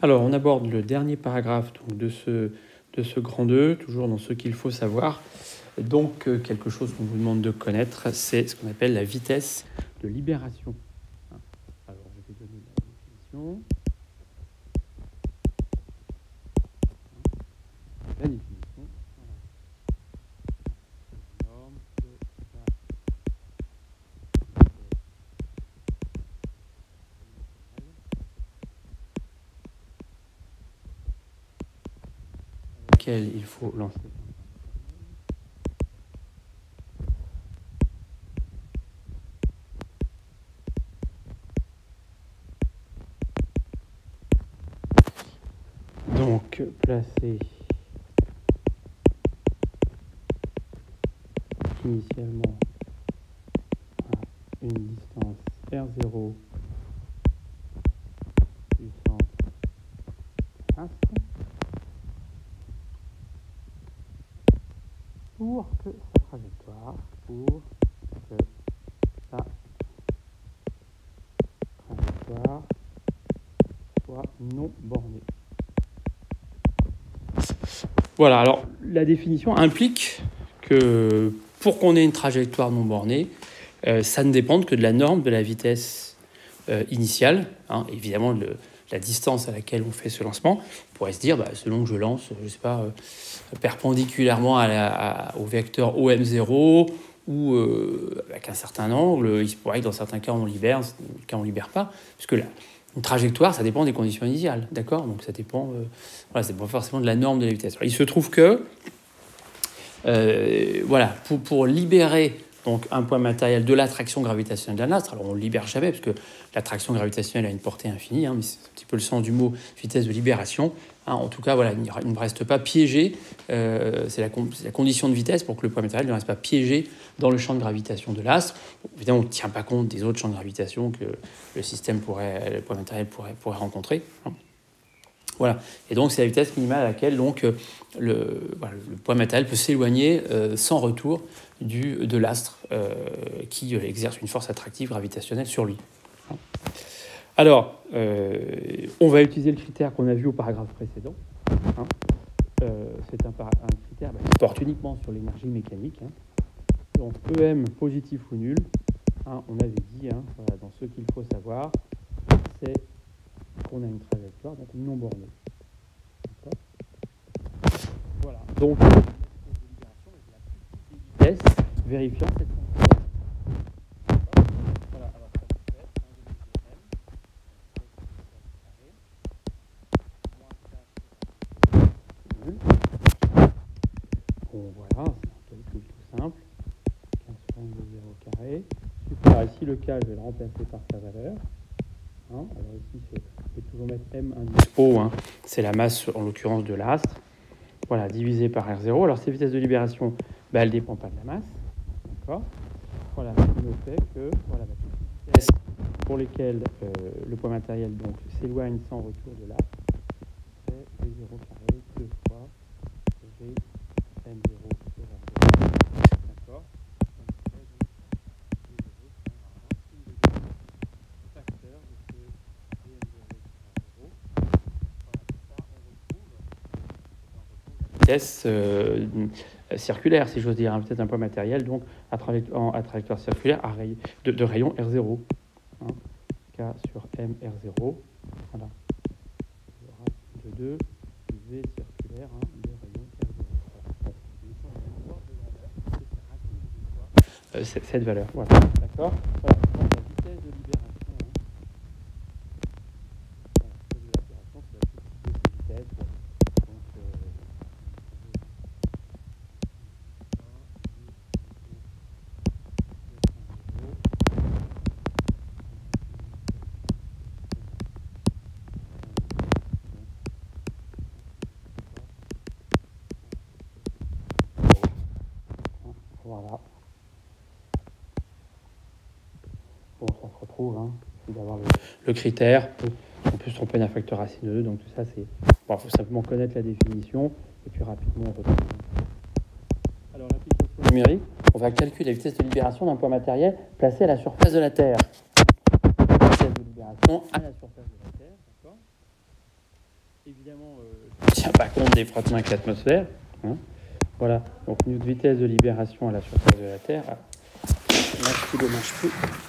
Alors, on aborde le dernier paragraphe de, ce, de ce grand 2, toujours dans ce qu'il faut savoir. Donc, euh, quelque chose qu'on vous demande de connaître, c'est ce qu'on appelle la vitesse de libération. Alors, je vais donner la définition. Laquelle il faut lancer. Donc, placer initialement à une distance R0 du centre astre pour que sa trajectoire, pour que sa trajectoire soit non bornée. Voilà, alors la définition implique que pour qu'on ait une trajectoire non bornée, euh, ça ne dépend que de la norme de la vitesse euh, initiale, hein, évidemment le, la distance à laquelle on fait ce lancement. On pourrait se dire, bah, selon que je lance, je sais pas, euh, perpendiculairement au vecteur OM0 ou euh, avec un certain angle, il se pourrait que dans certains cas on libère, dans certains cas on libère pas, puisque la, une trajectoire, ça dépend des conditions initiales, d'accord? Donc ça dépend, euh, voilà, c'est pas forcément de la norme de la vitesse. Il se trouve que, euh, voilà, pour, pour, libérer donc un point matériel de l'attraction gravitationnelle d'un astre, alors on ne libère jamais parce que l'attraction gravitationnelle a une portée infinie, hein, mais c'est un petit peu le sens du mot vitesse de libération. Hein, en tout cas, voilà, il ne reste pas piégé. Euh, c'est la, condition de vitesse pour que le point matériel ne reste pas piégé dans le champ de gravitation de l'astre. Évidemment, on ne tient pas compte des autres champs de gravitation que le système pourrait, le point matériel pourrait, pourrait rencontrer. Hein. Voilà. Et donc, c'est la vitesse minimale à laquelle donc, le, voilà, le point matériel peut s'éloigner euh, sans retour du, de l'astre euh, qui exerce une force attractive gravitationnelle sur lui. Alors, euh, on va utiliser le critère qu'on a vu au paragraphe précédent. Hein. Euh, c'est un, un, critère bah, qui porte uniquement sur l'énergie mécanique. Hein. Donc, EM positif ou nul, hein, on avait dit, voilà, dans ce qu'il faut savoir, c'est qu'on a une trajectoire donc non bornée. Voilà. Donc, la vitesse vérifiant cette condition. Voilà, alors ça se fait 1 Bon, voilà, c'est un calcul tout simple. 15 sur 1 de 0 carré. Super, ici le K, je vais le remplacer par sa valeur. Hein, alors ici, je vais toujours mettre M indice O, hein, c'est la masse en l'occurrence de l'astre. Voilà, divisé par R0. Alors ces vitesses de libération, ben, elles ne dépendent pas de la masse. D'accord Voilà, ce qui fait que voilà, bah, les vitesses pour lesquelles euh, le point matériel s'éloigne sans retour de l'astre, c'est V0 carré 2 fois V M0 sur R0. D'accord vitesse euh, circulaire, si j'ose dire, hein, peut-être un point matériel, donc à, en, à trajectoire circulaire à ray, de, de, rayon R0. Hein, K sur M R0. Voilà. De 2 V circulaire hein, de rayon R0. Euh, cette valeur, voilà. D'accord voilà. Donc, la vitesse de libération. Voilà, la vitesse de libération, c'est la petite vitesse. Voilà. Donc, euh, Voilà. Bon, retrouve, hein. il d'avoir le, le, critère. On peut se tromper d'un facteur racine de 2, donc tout ça, c'est. Bon, il faut simplement connaître la définition, et puis rapidement on retrouve. Alors, l'application numérique, on va calculer la vitesse de libération d'un point matériel placé à la surface de la Terre. La vitesse de libération à la surface de la Terre, d'accord évidemment, euh, ne tient pas compte des frottements avec l'atmosphère. Hein. Voilà, donc notre vitesse de libération à la surface de la Terre. Là, je ne plus.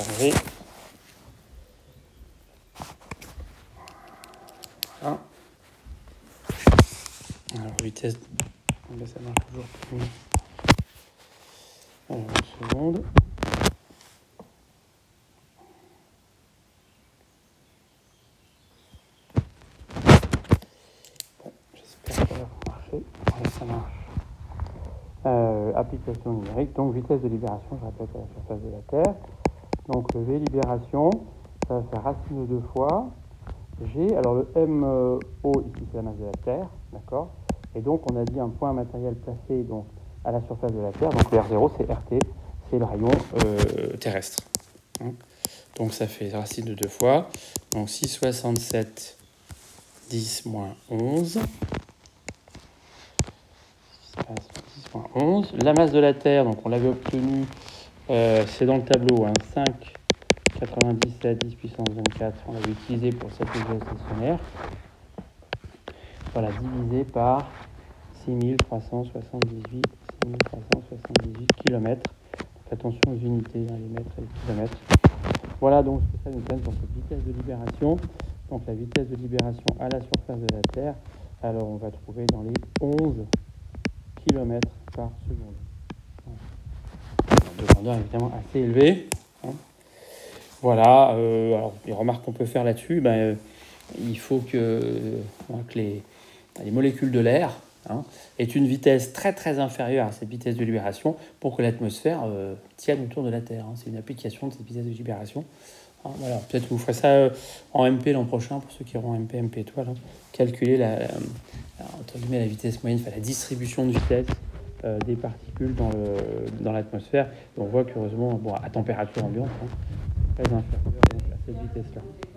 Va. Voilà. Alors, vitesse. ça marche toujours plus. Alors, une seconde. Euh, application numérique, donc vitesse de libération, je répète, à la surface de la Terre. Donc V libération, ça va faire racine de deux fois. G, alors le MO, ici c'est la masse de la Terre, d'accord Et donc on a dit un point matériel placé à la surface de la Terre, donc le R0 c'est RT, c'est le rayon euh, terrestre. Hein. donc ça fait racine de deux fois, donc 667 10 moins 11. 11. La masse de la Terre, donc on l'avait obtenue, euh, c'est dans le tableau, hein, 5, 97, 10 puissance 24, on l'avait utilisé pour cette stationnaire. Voilà, divisé par 6378, 6378 km. attention aux unités, hein, les mètres et les kilomètres. Voilà donc ce que ça nous donne pour cette vitesse de libération. Donc la vitesse de libération à la surface de la Terre, alors on va trouver dans les 11 km par seconde. Une grandeur évidemment assez élevée. Hein. Voilà, euh, alors les remarques qu'on peut faire là-dessus, ben, euh, il faut que, hein, les, molécules de l'air hein, aient une vitesse très très inférieure à cette vitesse de libération pour que l'atmosphère euh, tienne autour de la Terre. C'est une application de cette vitesse de libération. voilà, peut-être vous ferez ça en MP l'an prochain pour ceux qui auront MP, MP étoile. Calculer la, entre guillemets, la vitesse moyenne, enfin, la distribution de vitesse euh, des particules dans l'atmosphère. On voit qu'heureusement, bon, à température ambiante, hein, très inférieure à cette vitesse-là.